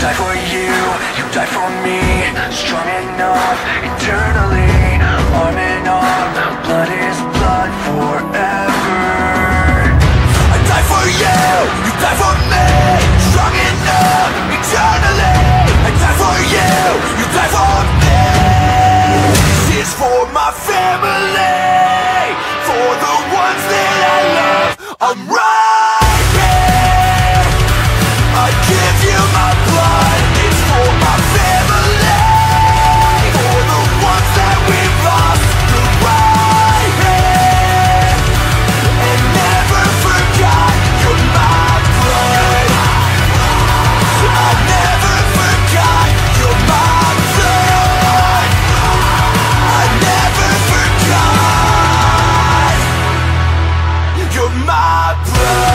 die for you, you die for me Strong enough, eternally. my pride.